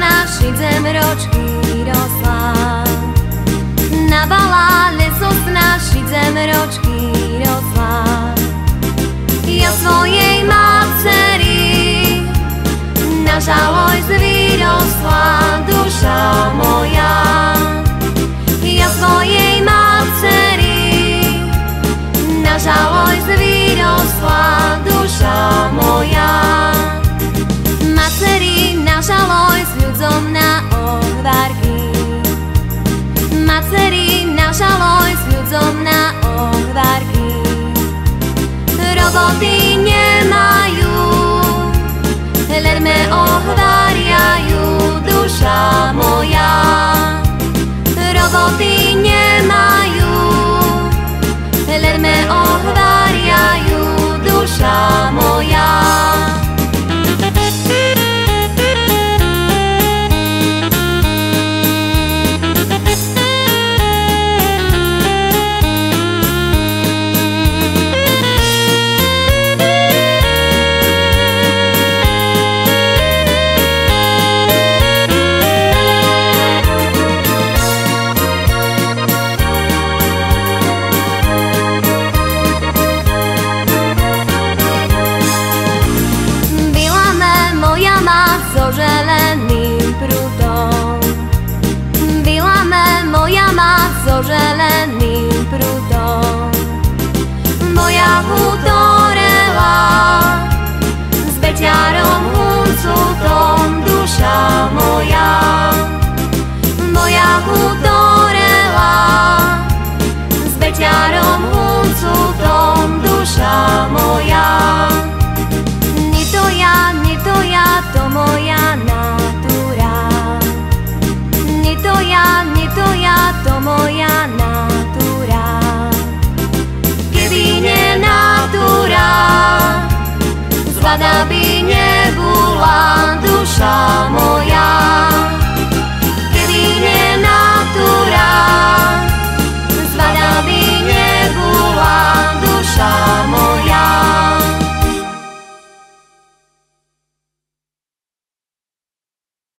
našim zemročky rosla. Na baláde zo z našich zemročky rosla. Ja svojej mám dcery, na žaloj zvyrosla. on now. children